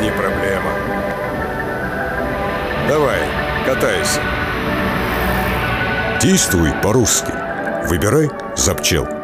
не проблема. Давай, катайся. Действуй по-русски. Выбирай запчел.